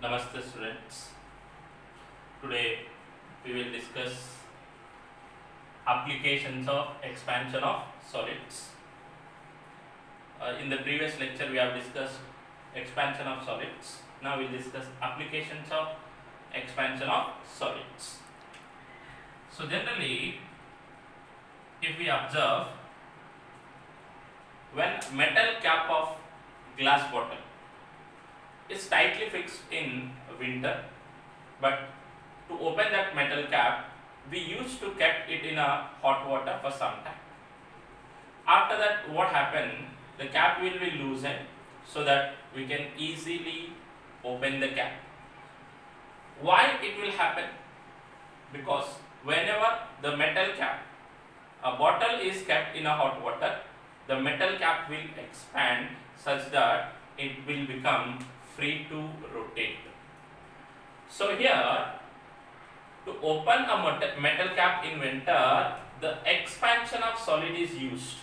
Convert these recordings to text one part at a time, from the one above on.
Namaste students. Today we will discuss applications of expansion of solids. Uh, in the previous lecture we have discussed expansion of solids. Now we will discuss applications of expansion of solids. So generally if we observe when metal cap of glass bottle is tightly fixed in winter but to open that metal cap we used to kept it in a hot water for some time. After that what happened? The cap will be loosened so that we can easily open the cap. Why it will happen? Because whenever the metal cap a bottle is kept in a hot water the metal cap will expand such that it will become free to rotate. So here to open a metal cap in winter the expansion of solid is used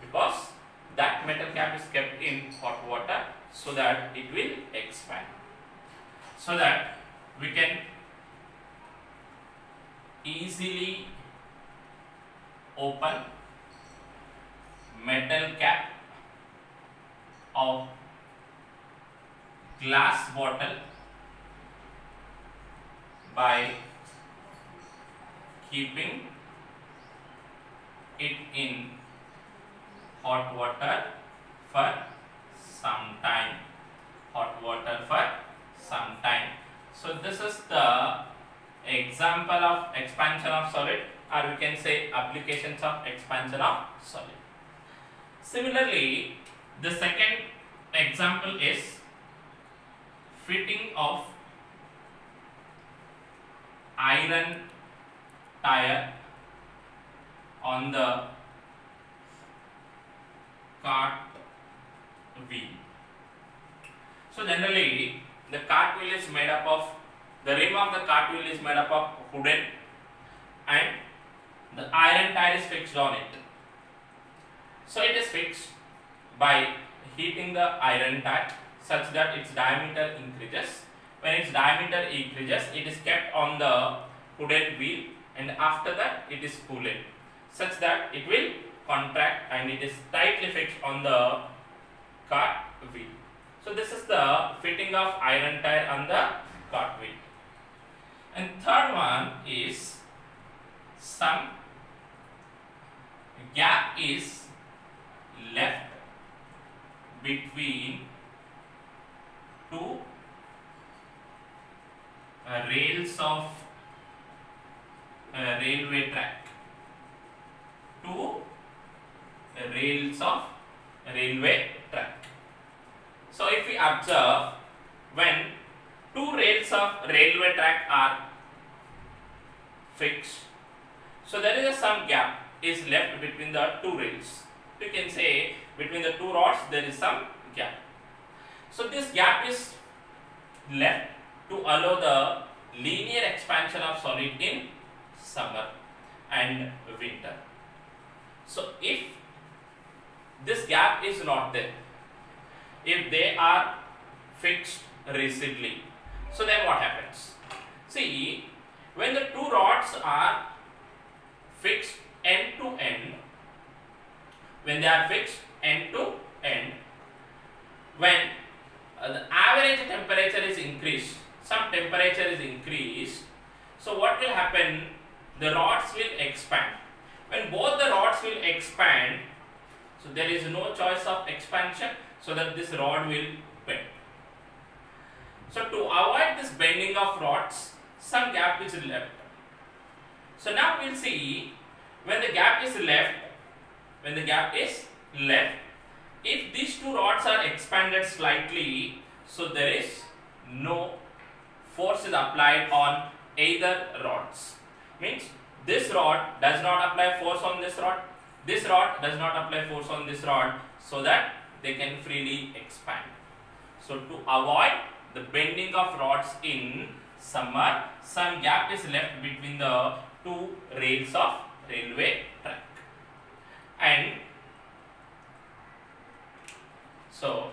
because that metal cap is kept in hot water so that it will expand so that we can easily open metal cap of glass bottle by keeping it in hot water for some time. Hot water for some time. So this is the example of expansion of solid or we can say applications of expansion of solid. Similarly the second example is fitting of iron tire on the cart wheel. So generally the cart wheel is made up of the rim of the cart wheel is made up of wooden and the iron tire is fixed on it. So it is fixed by heating the iron tire such that its diameter increases. When its diameter increases, it is kept on the wooden wheel and after that it is cooled such that it will contract and it is tightly fixed on the cart wheel. So this is the fitting of iron tire on the cart wheel. And third one is some gap is left between two uh, rails of uh, railway track two uh, rails of railway track. So if we observe when two rails of railway track are fixed so there is a some gap is left between the two rails. You can say between the two rods there is some gap so this gap is left to allow the linear expansion of solid in summer and winter. So if this gap is not there, if they are fixed rigidly, so then what happens? See, when the two rods are fixed end to end, when they are fixed end to end, when uh, the average temperature is increased, some temperature is increased, so what will happen? The rods will expand. When both the rods will expand, so there is no choice of expansion, so that this rod will bend. So to avoid this bending of rods, some gap is left. So now we will see when the gap is left, when the gap is left, if these two rods are expanded slightly, so there is no force is applied on either rods. Means this rod does not apply force on this rod, this rod does not apply force on this rod, so that they can freely expand. So to avoid the bending of rods in summer, some gap is left between the two rails of railway track. And so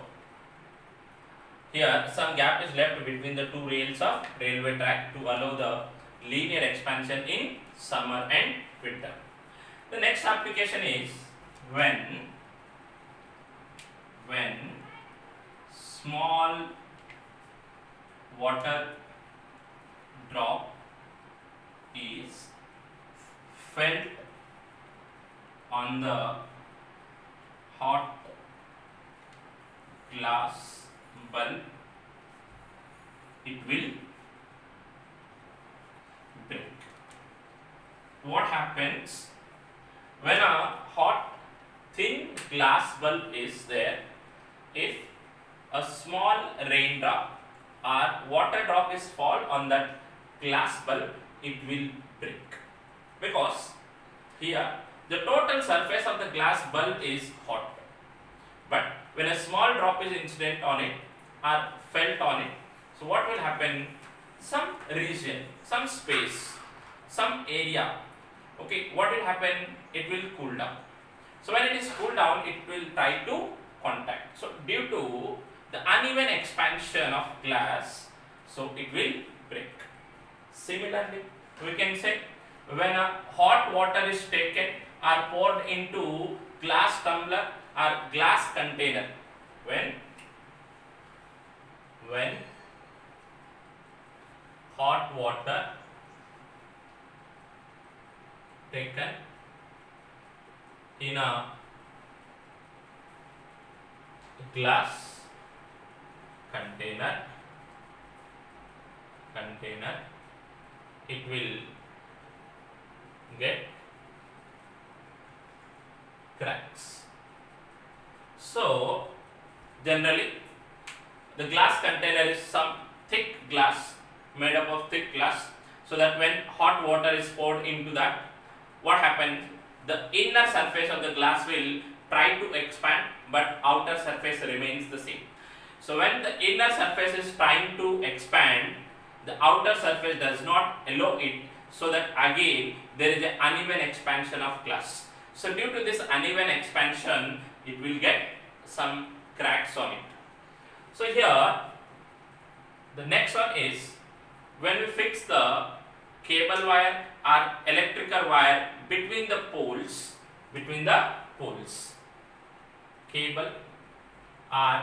here some gap is left between the two rails of railway track to allow the linear expansion in summer and winter. The next application is when when small water drop is felt on the hot glass bulb it will break. What happens when a hot thin glass bulb is there? If a small raindrop or water drop is fall on that glass bulb it will break. Because here the total surface of the glass bulb is hot. But when a small drop is incident on it or felt on it. So what will happen? Some region some space some area okay what will happen? It will cool down. So when it is cooled down it will try to contact. So due to the uneven expansion of glass so it will break. Similarly we can say when a hot water is taken or poured into glass tumbler or glass container when when hot water taken in a glass container container it will get cracks so generally the glass container is some thick glass made up of thick glass so that when hot water is poured into that. What happens the inner surface of the glass will try to expand but outer surface remains the same. So when the inner surface is trying to expand the outer surface does not allow it so that again there is an uneven expansion of glass. So due to this uneven expansion it will get some cracks on it. So here the next one is when we fix the cable wire or electrical wire between the poles between the poles. Cable or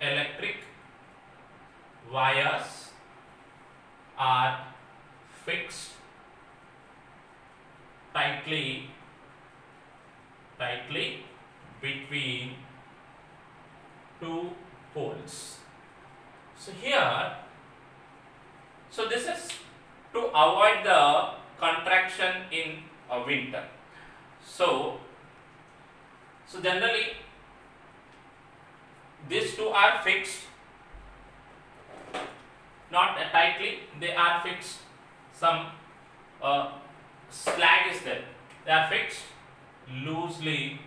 electric wires are fixed tightly tightly between two poles. So here so this is to avoid the contraction in winter. So so generally these two are fixed. Not tightly they are fixed. Some uh, slag is there. They are fixed loosely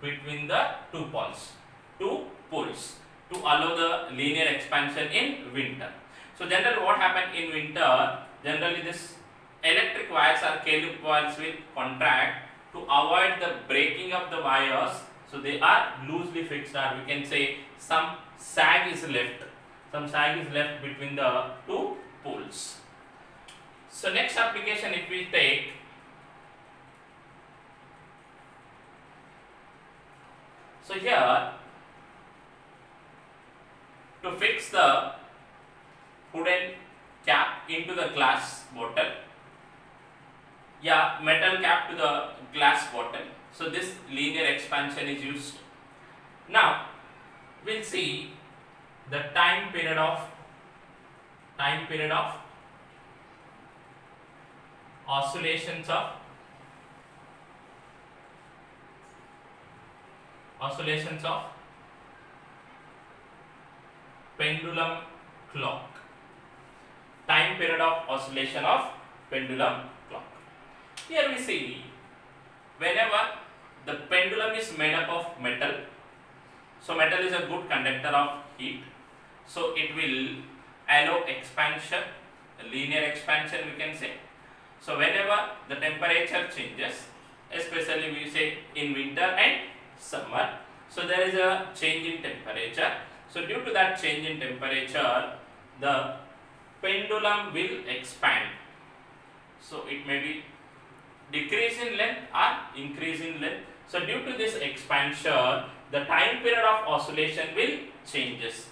between the two poles two poles to allow the linear expansion in winter. So generally what happen in winter generally this electric wires or cable wires will contract to avoid the breaking of the wires. So they are loosely fixed or we can say some sag is left. Some sag is left between the two poles. So next application if we take so here to fix the wooden into the glass bottle. Yeah metal cap to the glass bottle. So this linear expansion is used. Now we'll see the time period of time period of oscillations of oscillations of pendulum clock time period of oscillation of pendulum clock. Here we see whenever the pendulum is made up of metal so metal is a good conductor of heat so it will allow expansion linear expansion we can say. So whenever the temperature changes especially we say in winter and summer so there is a change in temperature. So due to that change in temperature, the pendulum will expand. So it may be decrease in length or increase in length. So due to this expansion, the time period of oscillation will changes,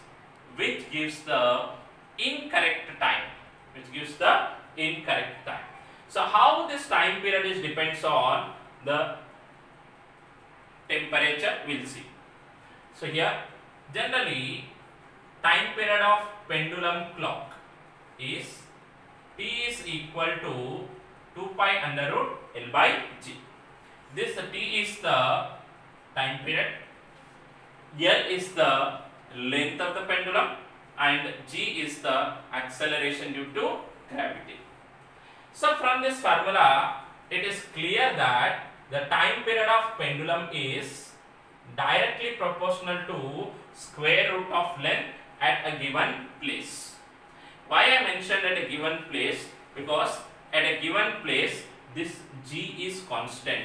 which gives the incorrect time, which gives the incorrect time. So how this time period is depends on the temperature we'll see. So here generally time period of pendulum clock is T is equal to 2 pi under root L by G. This T is the time period, L is the length of the pendulum and G is the acceleration due to gravity. So from this formula, it is clear that the time period of pendulum is directly proportional to square root of length at a given place. Why I mentioned at a given place? Because at a given place, this G is constant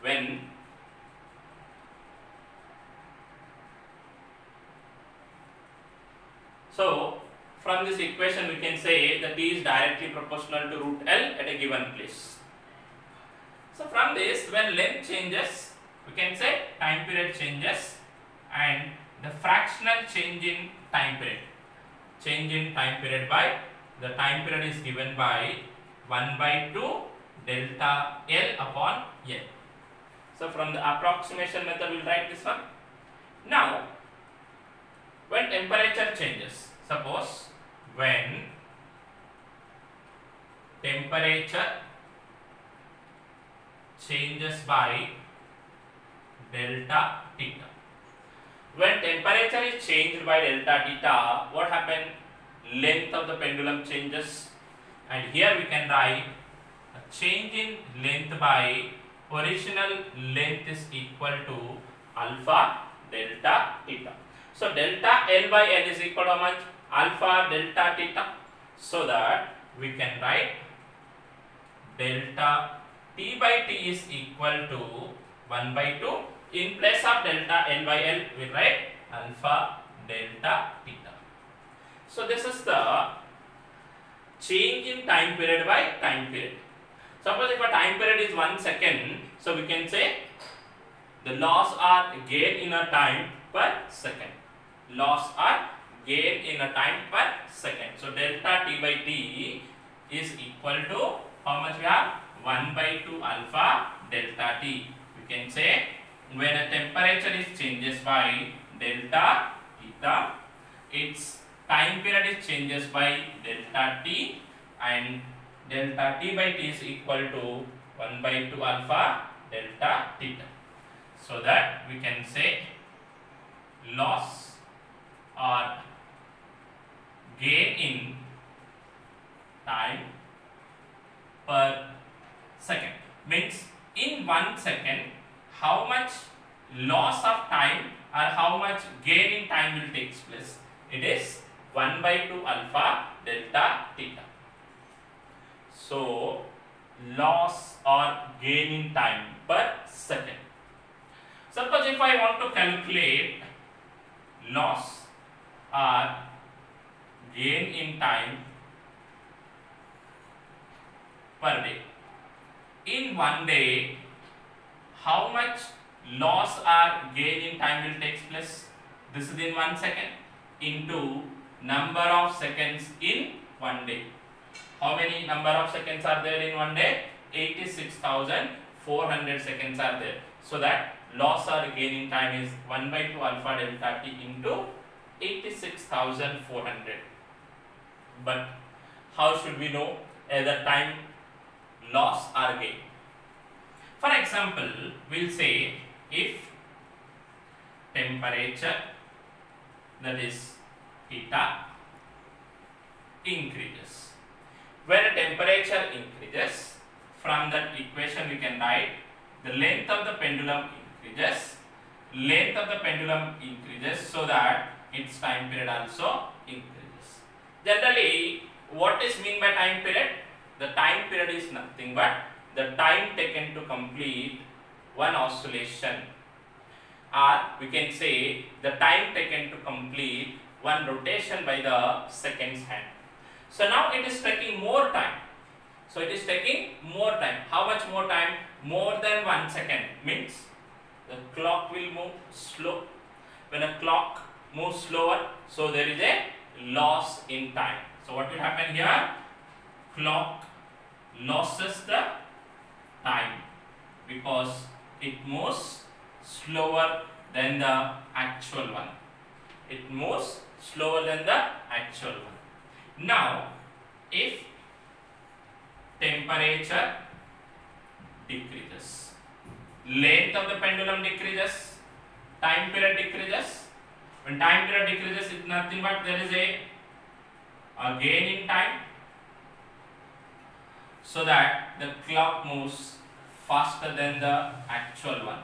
when so from this equation we can say that T is directly proportional to root L at a given place. So from this when length changes we can say time period changes and the fractional change in time period. Change in time period by the time period is given by 1 by 2 delta L upon L. So from the approximation method we will write this one. Now when temperature changes suppose when temperature changes by delta theta. When temperature is changed by delta theta, what happen? Length of the pendulum changes and here we can write a change in length by original length is equal to alpha delta theta. So delta L by L is equal to much? alpha delta theta so that we can write delta t by t is equal to 1 by 2 in place of delta n by l we write alpha delta theta so this is the change in time period by time period suppose if a time period is 1 second so we can say the loss or gain in a time per second loss or gain in a time per second. So delta T by T is equal to how much we have? 1 by 2 alpha delta T. We can say when a temperature is changes by delta theta, its time period is changes by delta T and delta T by T is equal to 1 by 2 alpha delta theta. So that we can say loss or gain in time per second means in one second how much loss of time or how much gain in time will takes place it is 1 by 2 alpha delta theta so loss or gain in time per second suppose if i want to calculate loss or gain in time per day. In one day, how much loss or gain in time will take place? This is in one second into number of seconds in one day. How many number of seconds are there in one day? 86,400 seconds are there. So that loss or gain in time is 1 by 2 alpha delta t into 86,400 but how should we know either time loss or gain? For example, we'll say if temperature that is theta increases. When temperature increases, from that equation we can write the length of the pendulum increases, length of the pendulum increases so that its time period also increases. Generally, what is mean by time period? The time period is nothing but the time taken to complete one oscillation. or we can say the time taken to complete one rotation by the seconds hand. So now it is taking more time. So it is taking more time. How much more time? More than one second means the clock will move slow. When a clock moves slower, so there is a loss in time. So what will happen here? Clock losses the time because it moves slower than the actual one. It moves slower than the actual one. Now, if temperature decreases, length of the pendulum decreases, time period decreases. When time period decreases, it's nothing but there is a, a gain in time so that the clock moves faster than the actual one.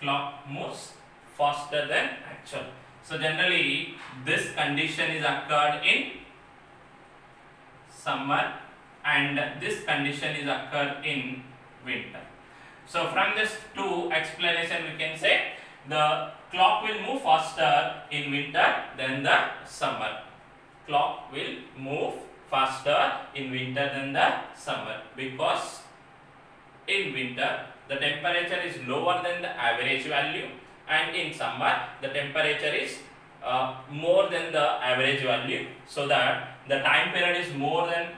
Clock moves faster than actual. So generally this condition is occurred in summer and this condition is occurred in winter. So from this two explanation we can say the clock will move faster in winter than the summer. Clock will move faster in winter than the summer because in winter the temperature is lower than the average value and in summer the temperature is uh, more than the average value so that the time period is more than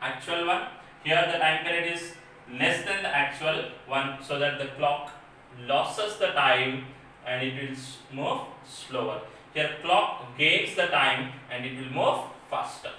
actual one here the time period is less than the actual one so that the clock loses the time and it will move slower. Here clock gains the time and it will move faster